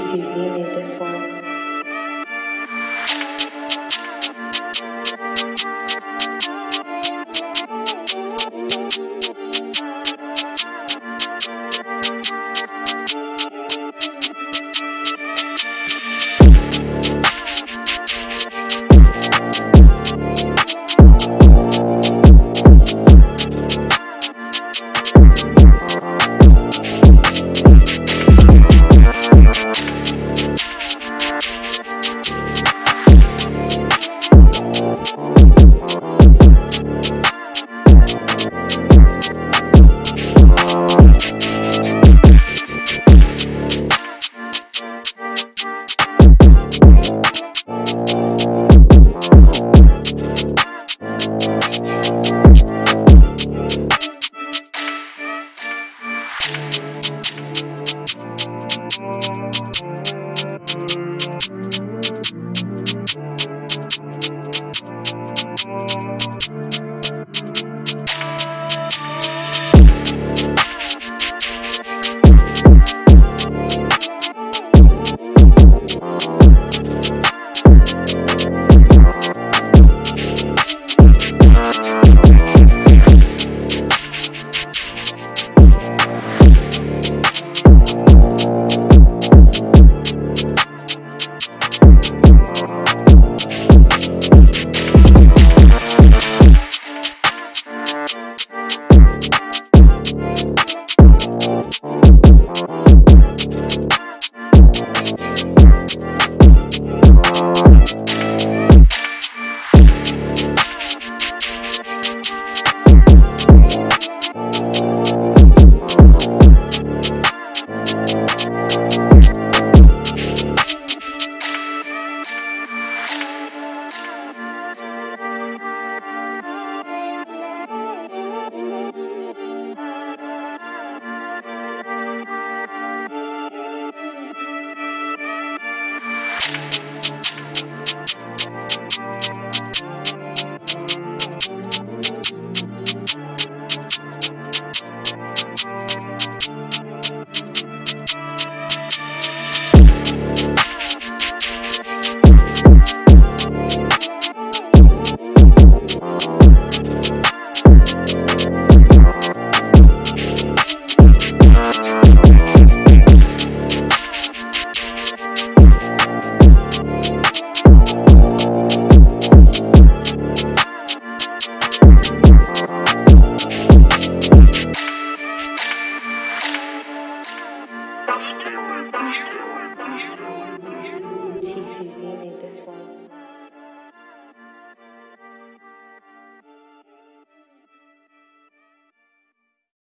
TCZ made this one. TCZ made this one.